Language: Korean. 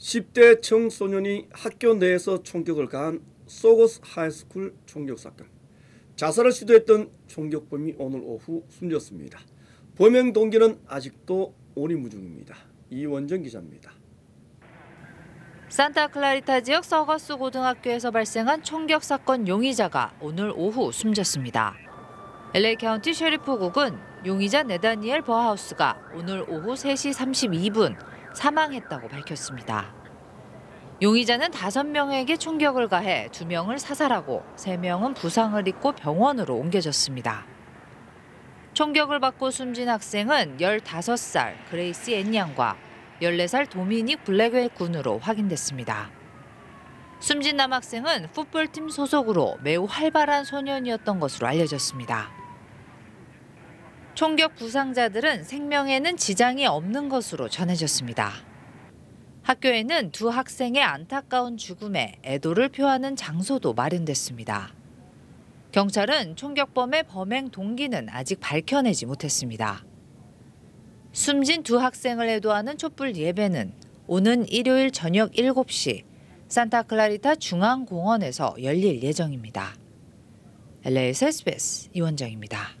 10대 청소년이 학교 내에서 총격을 가한 소거스 하이스쿨 총격 사건. 자살을 시도했던 총격범이 오늘 오후 숨졌습니다. 범행 동기는 아직도 오리무중입니다. 이원정 기자입니다. 산타클라리타 지역 서거스 고등학교에서 발생한 총격 사건 용의자가 오늘 오후 숨졌습니다. LA 카운티 셰리프국은 용의자 네다니엘 버하우스가 오늘 오후 3시 32분 사망했다고 밝혔습니다. 용의자는 5명에게 총격을 가해 2명을 사살하고 3명은 부상을 입고 병원으로 옮겨졌습니다. 총격을 받고 숨진 학생은 15살 그레이스 앤양과 14살 도미닉 블랙웰 군으로 확인됐습니다. 숨진 남학생은 풋볼팀 소속으로 매우 활발한 소년이었던 것으로 알려졌습니다. 총격 부상자들은 생명에는 지장이 없는 것으로 전해졌습니다. 학교에는 두 학생의 안타까운 죽음에 애도를 표하는 장소도 마련됐습니다. 경찰은 총격범의 범행 동기는 아직 밝혀내지 못했습니다. 숨진 두 학생을 애도하는 촛불 예배는 오는 일요일 저녁 7시 산타클라리타 중앙공원에서 열릴 예정입니다. LA에서 SBS 이원정입니다.